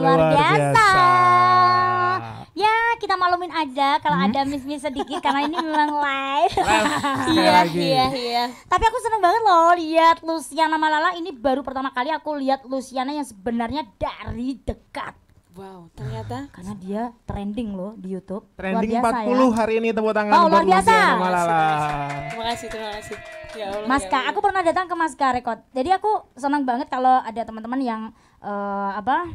luar, Luar biasa. biasa. Ya, kita maklumin aja kalau Hmm? ada miss-miss sedikit karena ini memang live. Iya, iya, iya. Tapi aku seneng banget loh lihat Luciana Malala ini baru pertama kali aku lihat Luciana yang sebenarnya dari dekat. Wow, ternyata Karena dia trending loh di YouTube. Trending luar biasa 40 hari ini tepuk tangan Oh, luar biasa. Malala. terima kasih, terima kasih. Ya Allah. Maska, ya Allah. aku pernah datang ke Maska Record. Jadi aku senang banget kalau ada teman-teman yang eh, apa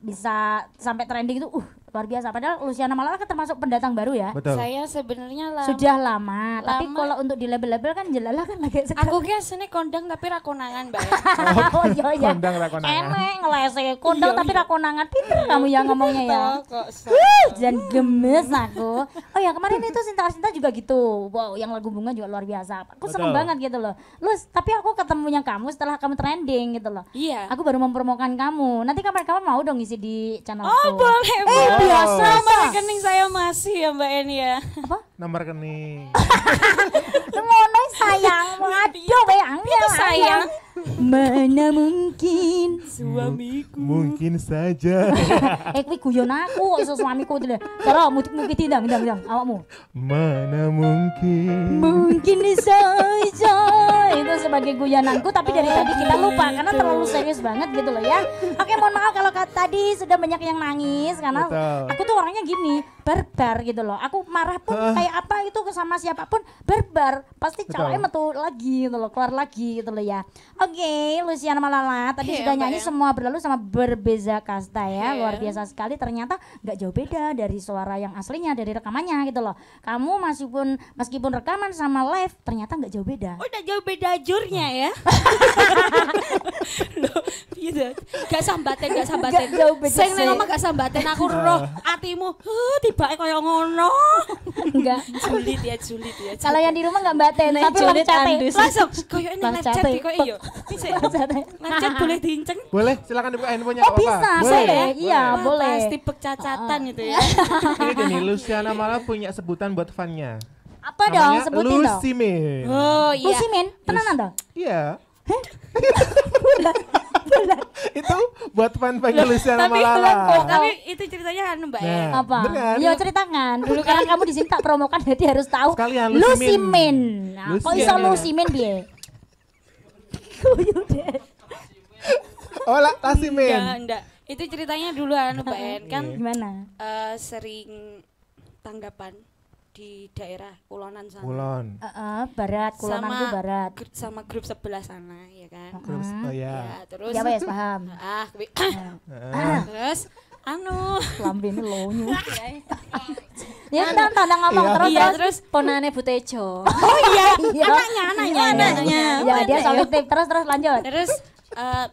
bisa sampai trending itu uh luar biasa. Padahal Luciana Malala kan termasuk pendatang baru ya. Betul. Saya sebenarnya lah. Sudah lama, tapi Lama. kalau untuk di label-label kan jelalah kan lagi sekali. Aku ki asline kondang tapi ra konangan, Mbak. ya. oh iya iya. Kondang ra konangan. Emek ngelese kondang Iya, tapi iya. ra konangan. Pinter kamu ya ngomongnya ya. Dan gemes aku. Oh ya kemarin itu Sinta Sinta juga gitu. Wow, yang lagu bunga juga luar biasa. Aku seneng banget gitu loh. Lus, tapi aku ketemunya kamu setelah kamu trending gitu loh. Iya. Aku baru mempromokan kamu. Nanti kapan-kapan mau dong ngisi di channel Oh, aku. boleh, Eh, boleh. Biasa. Nomor rekening saya masih ya, Mbak En ya. Apa? Nomor rekening. Ngono sayang. Waduh, bayang. Itu sayang. Mana mungkin Suamiku. Mungkin saja. Eh kuwi guyon aku kok iso suamiku itu. Cara mutik-mutik ndang ndang ndang awakmu. Mana mungkin. Mungkin saja itu sebagai guyonanku tapi dari tadi kita lupa karena terlalu serius banget gitu loh ya. Oke, mohon maaf kalau ka- tadi sudah banyak yang nangis karena Betul. aku tuh orangnya gini, barbar gitu loh. Aku marah pun kayak apa itu ke sama siapa pun barbar, pasti cowoknya metu lagi gitu loh, keluar lagi gitu loh ya. Oke, Luciana Malala tadi Iya, sudah nyanyi ya. semua berlalu sama berbeza kasta ya, Iya. luar biasa sekali. Ternyata nggak jauh beda dari suara yang aslinya dari rekamannya gitu loh. Kamu meskipun meskipun rekaman sama live ternyata nggak jauh beda. Oh, udah jauh beda jurnya ya. Loh, gitu. Gak sambaten, gak sambaten. Gak jauh beda Sing nang gak sambaten aku roh atimu. Huh, tibake kaya ngono. Enggak. Sulit ya, sulit ya. Kalau yang di rumah nggak baten, tapi langsung koyo ini di koyo iya. Chat boleh diinceng. Boleh, silakan dibuka handphonenya. Oh bisa, boleh. Boleh. Iya, boleh. Pasti cacatan itu ya. Ini gini, Luciana malah punya sebutan buat fannya. Apa dong Namanya sebutin dong? Lucy Min. Oh iya. sih Min, tenanan dong. Iya. itu buat fan-fan Luciana tapi, Malala. oh, tapi itu ceritanya anu Mbak ya. Nah, Apa? kan? Iya ceritakan. Dulu kan kamu di sini tak promokan jadi harus tahu. Sekalian, Lu Lucy si Min. Min. Nah, Lucy kok iso Min. lu Oh, lah, Min. Enggak, enggak. Itu ceritanya dulu anu Mbak En kan Gimana? eh, sering tanggapan di daerah Kulonan sana. Kulon. Heeh, barat, kulonanku sama barat. gr- sama grup sebelah sana ya kan. Terus, oh ya. Ya, terus Ya wes paham. ah Heeh. terus anu Lambene lonyu. Ya udah tanda ngomong Iya. terus iya terus. Ponane Butejo. oh iya Iya. anaknya anaknya anaknya Ya dia solid terus terus lanjut. terus eh,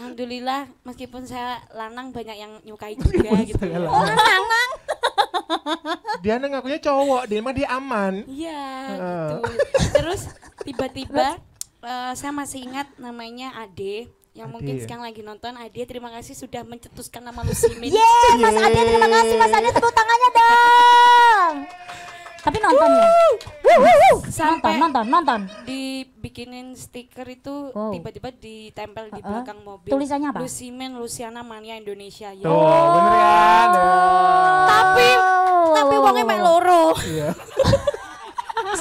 alhamdulillah meskipun saya lanang banyak yang nyukai juga gitu. Oh, Dia ngakunya cowok, dia mah dia aman. Iya Heeh. gitu. Terus tiba-tiba eh, saya masih ingat namanya Ade yang mungkin Ade. sekarang lagi nonton Ade terima kasih sudah mencetuskan nama Lusimin. Yeay, Mas Ade terima kasih Mas Ade tepuk tangannya dong. Tapi nonton ya? Nonton, Sampai nonton, nonton. dibikinin stiker itu Wow. tiba-tiba ditempel di Heeh. belakang mobil. Tulisannya apa? Lusimin Luciana Mania Indonesia. Ya. Tuh, bener kan? Tapi tapi wongnya mek loro. Iya.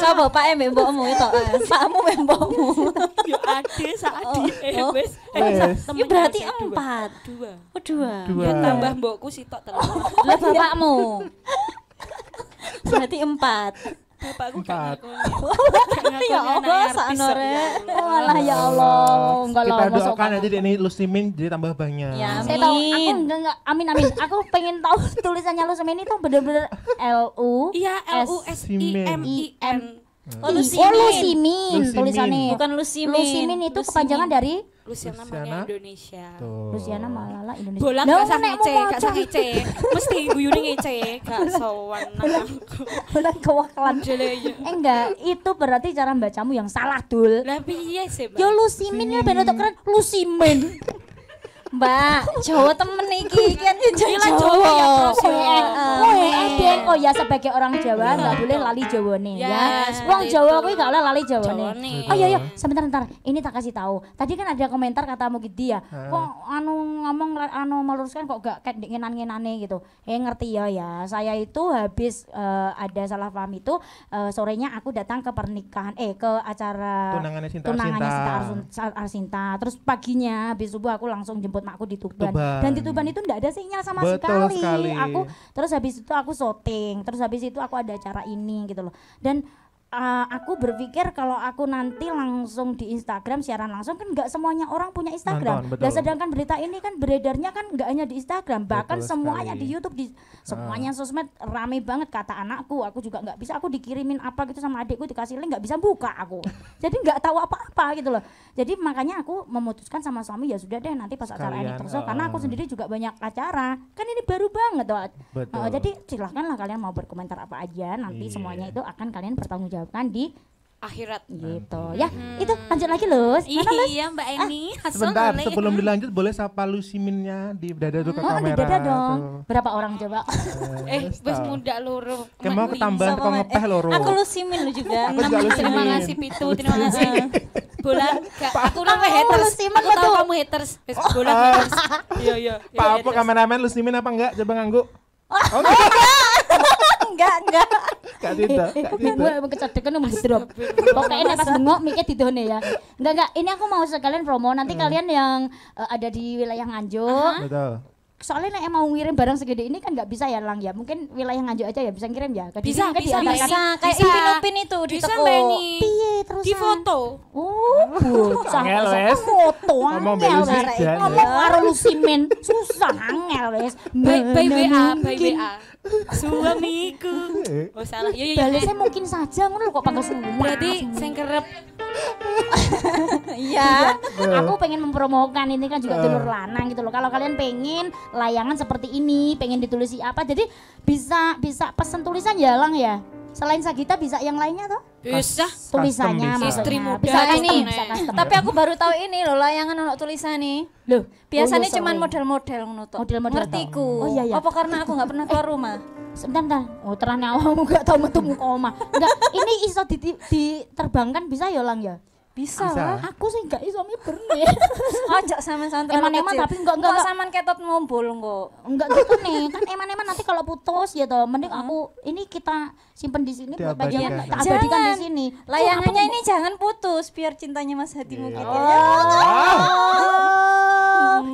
Sapa Pak mbek mbokmu itu? Pakmu mbek mbokmu. ya Ade Ade eh, wes. Wes. Temennya Ya berarti empat. Dua. Oh dua. Dua. Ya tambah mbokku sitok telu. Lah bapakmu. Berarti empat. Bapakku Empat. gak ngakoni. Ya Allah, saknore. Walah ya Allah, enggak lah Kita doakan nanti ini Lusimin jadi tambah banyak. Ya. Saya tahu, aku Amin. enggak enggak amin amin. Aku pengen tahu tulisannya lu semeni itu bener-bener L U Iya L U S I M I N. Oh, Oh, Lusimin. Lusimin Lusimin. tulisannya. Bukan Lusimin. Lusimin itu kepanjangan dari Luciana Luciana. Indonesia. Tuh. Luciana Malala Indonesia. Bola Lah, gak sah ngece, gak sah ngece. Mesti guyune ngece, gak sowan. Bola kewakalan. Jele, ya. Eh enggak, itu berarti cara bacamu yang salah, Dul. Lah piye sih, Mbak? Yo Lusimin ya bener keren Lusimin. Mbak, Jawa temen iki kan Jawa. Jawa ya, ya. Oh, Heeh. eh, Deng. Oh ya sebagai orang Jawa nggak boleh lali Jawane Ya, ya. Wong Jawa kuwi nggak boleh lali Jawane. Oh iya iya, sebentar sebentar. Ini tak kasih tahu. Tadi kan ada komentar katamu gitu ya. Kok anu ngomong anu meluruskan kok gak kayak ngenan-ngenane gitu. Eh ngerti ya ya. Saya itu habis eh, ada salah paham itu eh, sorenya aku datang ke pernikahan eh ke acara Tunangannya Sinta Arsinta. Terus paginya habis subuh aku langsung jemput makku di Tuban. Tuban. Dan di Tuban itu enggak ada sinyal sama Betul sekali. sekali. Aku terus habis itu aku syuting, terus habis itu aku ada acara ini gitu loh. Dan uh, aku berpikir kalau aku nanti langsung di Instagram siaran langsung kan nggak semuanya orang punya Instagram. Nonton. Dan sedangkan berita ini kan beredarnya kan nggak hanya di Instagram, bahkan Betul semuanya sekali. di YouTube di semuanya sosmed rame banget kata anakku. Aku juga nggak bisa aku dikirimin apa gitu sama adikku dikasih link nggak bisa buka aku. Jadi nggak tahu apa-apa gitu loh. Jadi makanya aku memutuskan sama suami ya sudah deh nanti pas acara ini terus karena aku uh. sendiri juga banyak acara. Kan ini baru banget tuh. Betul. Uh, jadi silahkanlah kalian mau berkomentar apa aja nanti Iya. semuanya itu akan kalian pertanggungjawabkan di Akhirat. gitu ya itu lanjut lagi Lus mana Lus Iya Mbak Eni. Sebentar, Assalamualaikum. sebelum dilanjut boleh sapa Lusiminnya di dada tuh ke oh di kamera. dada dong tuh. berapa orang coba Eh, wis tau. muda loro. Kayak mau ketambahan kok ngepeh eh, loro. Aku lu simin lu juga. Aku juga Lusimin. Terima kasih Pitu, terima kasih. Bola, gak, aku nawe Kamu haters. Lusimin Aku apa tahu tuh? kamu haters. Wis bola haters. Iya iya. iya, Pak apa haters. kameramen Lusimin apa enggak? Coba nganggu. Oh, Enggak, enggak. Kak Cinta, Kak Cinta. gue emang drop pokoknya nek pas bengok mikir didone ya enggak enggak ini aku mau sekalian promo nanti kalian yang eh, ada di wilayah Nganjuk Betul. Soalnya nek mau ngirim barang segede ini kan nggak bisa ya lang ya mungkin wilayah Nganjuk aja ya bisa ngirim ya ke Bisa, mungkin bisa, diantarkan. Bisa, kayak Bisa. Ipin Upin itu di Bisa piye terus Di foto. Oh, bocah Angel, kok wes. foto Ngomong angel, Ngomong karo Lusimin susah angel wes. By, WA, by. WA. Suamiku. Oh salah. Iya iya. Balasnya mungkin saja ngono kok panggil semua. Berarti sing kerep Iya. aku pengen mempromokan ini kan juga dulur lanang gitu loh. Kalau kalian pengen layangan seperti ini, pengen ditulisi apa, jadi bisa bisa pesen tulisan ya lang ya. Selain Sagita bisa yang lainnya toh? bisa. Tulisannya bisa. Istri muda bisa ini. custom, bisa custom. Tapi aku baru tahu ini loh layangan ono tulisan nih. Loh, Biasanya oh, iya, cuman model-model ngono tok. Model-model Ngertiku. Oh, iya, iya. Apa karena aku nggak pernah keluar rumah? sebentar bentar. Oh, terang awakmu gak tau metu muka oma. Enggak, ini iso di- diterbangkan bisa ya lang ya? Bisa. Bisa. lah. Aku sih gak iso mibernya. Ojo sama-sama terlalu Eman-eman tapi enggak, enggak, enggak. saman ketot ngumpul kok. Enggak gitu nih, kan eman-eman nanti kalau putus ya toh, mending aku ini kita simpen di sini buat bagian tak abadikan di sini. Layangannya ini jangan putus biar cintanya Mas Hatimu Iya. gitu. Oh.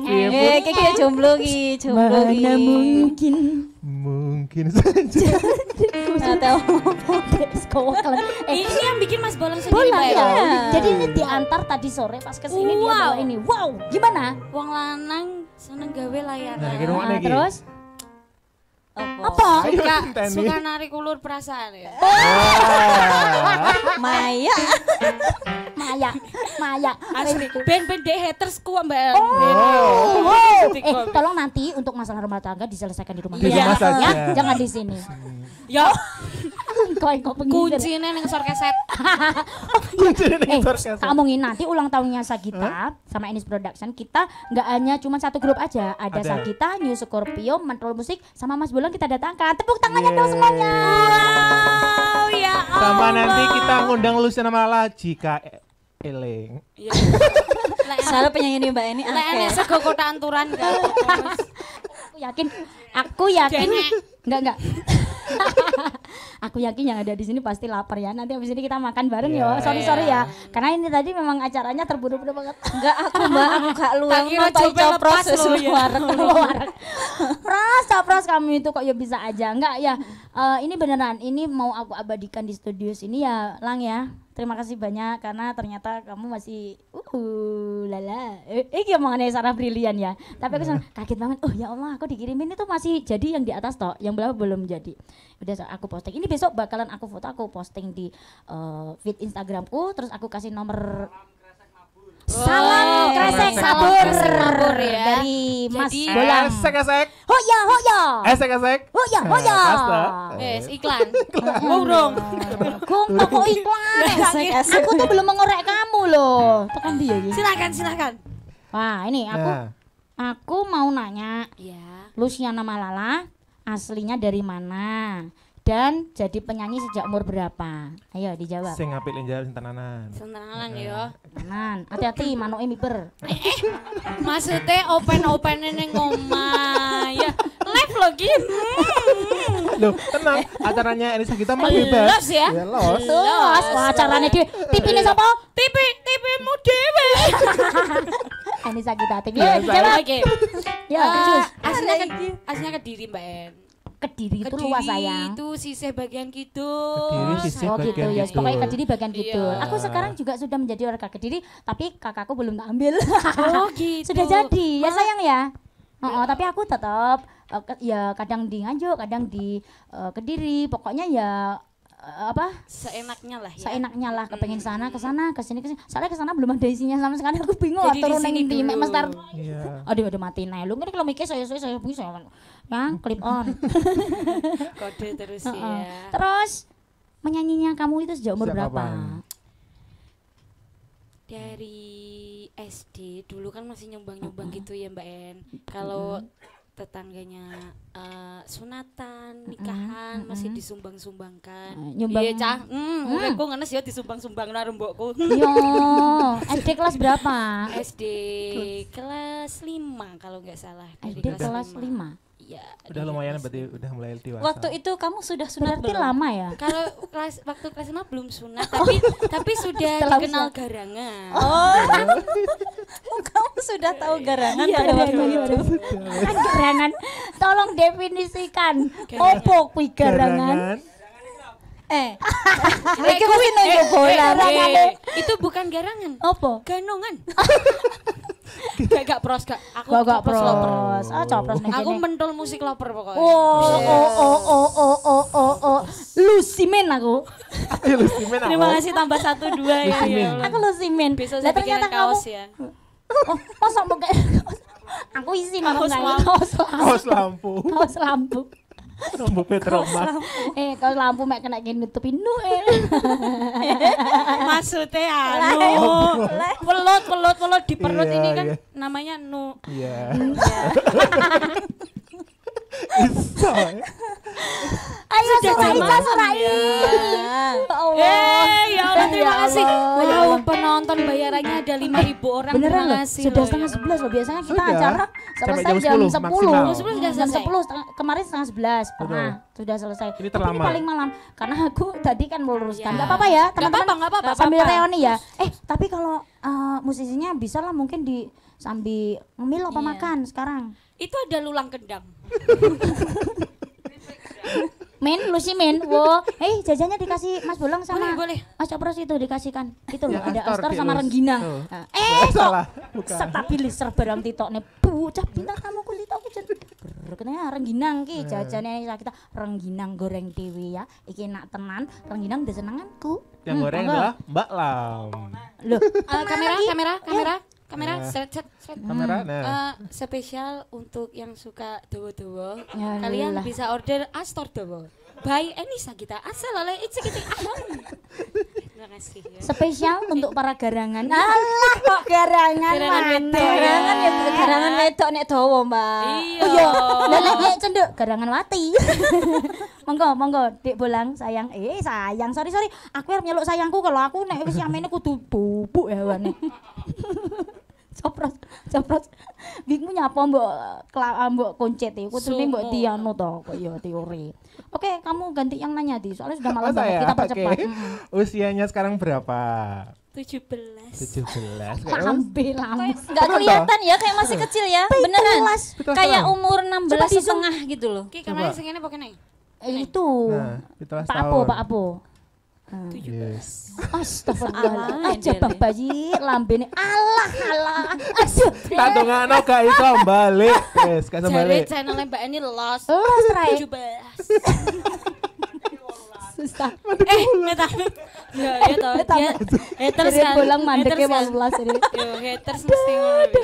Iya, Bu. Eh, kayak gitu jomblo ki, jomblo ki. Mana mungkin Mungkin saja. Nggak tahu. eh Ini yang bikin Mas Bolang sendiri ya. Eni. Jadi ini diantar tadi sore pas ke sini dia Wow. bawa ini. Wow, gimana? Wong lanang seneng gawe layangan. Nah, Nah, iki. terus Apa? Suka, suka narik ulur perasaan ya. Wah. Maya. Maya, Maya. Asli, ben-ben dek haters ku Mbak El. Oh. Di Eh, tolong nanti untuk masalah rumah tangga diselesaikan di rumah. Di Ya, saja. ya, jangan di sini. Ya, Kau kok pengincer. kuncinya ning sor keset. Eh, tak omongin nanti ulang tahunnya Sagita sama Enis Production kita nggak hanya cuma satu grup aja, ada, Ada. Sagita, New Scorpio, Mantrol Musik sama Mas Bulan kita datangkan. Tepuk tangannya dong semuanya. Oh ya Sama Allah. nanti kita ngundang Luciana Mala jika e- Eleng. Iya. Lek Selalu penyanyi ini Mbak ini lek enek akeh. sego kota anturan. Aku yakin, aku yakin, enggak enggak. aku yakin yang ada di sini pasti lapar ya. Nanti habis ini kita makan bareng Iya. ya. Sorry sorry ya, karena ini tadi memang acaranya terburu-buru banget. Enggak aku Mbak, aku gak lu yang jopel copros ya. wareg. Wareg. Pras, pras kamu itu kok ya bisa aja. Enggak ya. eh, ini beneran, ini mau aku abadikan di studio sini ya, Lang ya. Terima kasih banyak karena ternyata kamu masih uh lala. Eh, ini omongannya Sarah brilian ya. Tapi aku senang- kaget banget. Oh ya Allah, aku dikirimin itu masih jadi yang di atas toh, yang bawah belum jadi. Udah aku posting. Ini besok bakalan aku foto, aku posting di eh, feed Instagramku, terus aku kasih nomor Salam kresek kresek sabur, sabur ya. dari Mas Jadi- Bolang. Esek esek. Hoya hoya. Esek esek. Hoya hoya. Pasta. Wes iklan. Ngurung. Gung toko iklan. Esek-esek. Aku tuh belum mengorek kamu loh. Tekan dia iki. Silakan, silakan. Wah, ini aku Nah, Aku mau nanya, Ya. Luciana Malala aslinya dari mana? Dan jadi penyanyi sejak umur berapa? Ayo dijawab. Sing apik lenjar sing tenanan. Senengan ya. Kanan, hati-hati manuke miber. Maksudnya open-open neng omah ya. Live lagi. Loh, tenang. Acaranya Elisa kita mah bebas. Los ya. Ya, los. Los, wah acarane dhewe. TV-ne sapa? TV TV-mu dewe. Anissa kita TV. Biasa. Ya, dijawab. Oke. Ya, Eh, aslinya ke, aslinya kediri Mbak En. Kediri itu luas sayang. itu sisih bagian kidul. Kediri sisih Oh gitu bagian ya, kidul. pokoknya Kediri bagian kidul. Iya. Aku sekarang juga sudah menjadi warga Kediri, tapi kakakku belum tak ambil. Oh gitu. sudah jadi, ya sayang ya. Oh, oh, tapi aku tetap ke- ya kadang di Nganjuk, kadang di eh, Kediri, pokoknya ya apa? Seenaknya lah ya. seenaknya lah kepengen sana ke sana ke sini ke sini soalnya ke sana belum ada isinya. Sama sekali aku bingung Jadi di turun nang ndi mek mestar Iya. aduh udah mati nah lu ngerti kalau mikir saya saya saya bisa ya clip on. Kode terus Heeh. ya. terus menyanyinya kamu itu sejak umur Sejak berapa? Kapan? Dari SD dulu kan masih nyumbang-nyumbang gitu ya Mbak En. Kalau tetangganya eh, sunatan, nikahan masih disumbang-sumbangkan. Eh, nyumbang- Iya, Cah. Hmm, uripku ngenes ya disumbang-sumbang karo mbokku. yo SD kelas berapa SD kelas 5 kalau nggak salah. SD kelas lima. 5 Iya. Udah lumayan berarti udah mulai dewasa. Waktu itu kamu sudah sunat berarti belum? lama ya Kalau kelas waktu kelas 5 belum sunat tapi tapi sudah Setelah dikenal usia. garangan. Oh, kamu sudah tahu garangan Iya, pada iya, waktu iya, itu. kan garangan tolong definisikan opo kuwi garangan Eh, Iki kuwi nunjuk bola. Eh, itu bukan garangan. opo Ganongan. gak gak pros gak. Aku gak gak loper. pros ah copros nih Aku mentul musik loper pokoknya. Oh, oh, oh, oh, oh, oh, oh, oh, Lusimen aku. Ayo lu simen Terima kasih tambah satu dua ya. Ya. Aku Lusimen. Besok saya bikin kaos ya. Oh, masa pakai Aku isi Kaos malam lampu. kaos lampu. Kaos lampu. Kaos lampu. Rombo Petroma. Eh, kaos lampu mek kena gini nutupin nu eh. Maksudnya anu. Pelot pelot pelot di perut Iya, ini kan iya. namanya nu. Iya. Bisa. ya. Ayo Sudah surai, jam surai. Beneran loh, sudah setengah sebelas loh. Biasanya kita Sudah. acara Sampai selesai jam jam 10 sepuluh. maksimal. Jam 10 sudah Jam selesai. sepuluh, kemarin setengah sebelas pernah sudah selesai. Ini Tapi terlama. paling malam karena aku tadi kan meluruskan. Ya. Gak apa-apa ya Nggak teman-teman. nggak apa-apa, Sambil apa-apa. reuni ya. Eh tapi kalau eh, musisinya bisa lah mungkin di sambil ngemil apa Iya. makan sekarang. Itu ada lulang kendang. Min, Lucy Min, wo, eh jajannya dikasih Mas Bolong sama Boleh, boleh. Mas Copros itu dikasihkan. Itu loh, Yang ada Astor Astor di sama Lus. Rengginang. Nah, eh, Salah, bukan. stabiliser barang titok nih bocah bintang tamu kulit aku jen katanya rengginang ki. Jajane kita rengginang goreng dewi ya. Iki nak tenan. Rengginang udah senenganku. Yang Hmm, goreng adalah Mbak Lam. loh Eh, kamera, kamera, kamera, kamera, Nah. set, set, set. Kamera nah. Eh, spesial untuk yang suka dowo-dowo, Ya, kalian alhamdulillah. bisa order Astor Dowo. By Enisa kita asal oleh itu kita Terima kasih ya. spesial untuk para garangan alah kok garangan Garangan mana wedok. Garangan ya garangan wedok nek dawa, Mbak. Iya. Oh iya, lelek lelek cenduk garangan wati. monggo, monggo, Dik Bolang sayang. Eh, sayang. Sorry, sorry. Aku arep nyeluk sayangku kalau aku nek wis yamene kudu bubuk ya wane. Copros. Bingung nyapa mbok kela- mbok koncet iki. Kudune mbok dianu to kaya teori. Oke, kamu ganti yang nanya di. Soalnya sudah malam Oh, banget. saya? Kita percepat. Oke. Usianya sekarang berapa? 17. 17. Lambe lambe. Enggak kelihatan ya kayak masih kecil ya. Beneran. Kayak umur 16 Coba di zoom. setengah gitu loh. Oke, Coba. kamera sengene pokoknya. Eh, itu. Nah, Pak Apo. Pak Apo. Yes. Astagfirullah. Aja. Bang Bayi lambene. Alah alah. Aduh. Tak dongano gak iso balik. Wes, gak iso balik. channelnya Mbak Eni lost. Los Rai. 17. Susah. eh, meta. Ya, ya toh. Meta- Dia haters Jadi kan. bolang mandeknya Haters kan. 18 ini. Yo, haters mesti ngono.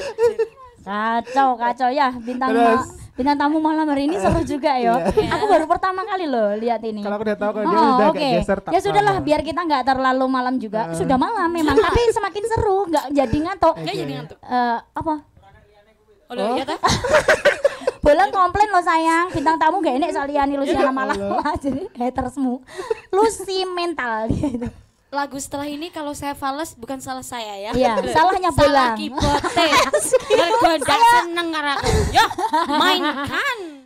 Kacau, kacau ya bintang Terus? Bintang tamu malam hari ini seru juga ya. Aku baru pertama kali loh lihat ini. Kalau aku udah tahu kalau dia Oh, udah oke. kayak geser tak Ya sudahlah, sama. biar kita nggak terlalu malam juga. Sudah malam memang, tapi semakin seru, nggak jadi ngantuk. Enggak jadi ngantuk. Eh, apa? Oh, iya toh? Bolang komplain lo sayang, bintang tamu gak enek saliani Luciana malah jadi hatersmu. Lucy mental dia itu. Lagu setelah ini kalau saya fales bukan salah saya ya. Iya, salahnya Salah Bolang. kibote. Mergo ndak seneng aku. Yo, mainkan.